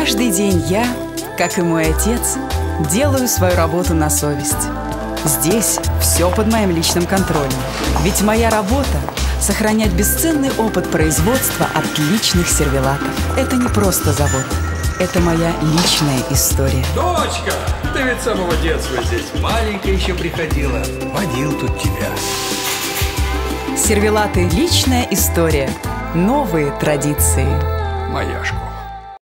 Каждый день я, как и мой отец, делаю свою работу на совесть. Здесь все под моим личным контролем. Ведь моя работа – сохранять бесценный опыт производства отличных сервелатов. Это не просто завод. Это моя личная история. Дочка, ты ведь с самого детства здесь. Маленькая еще приходила. Водил тут тебя. Сервелаты – личная история. Новые традиции. Моя школа.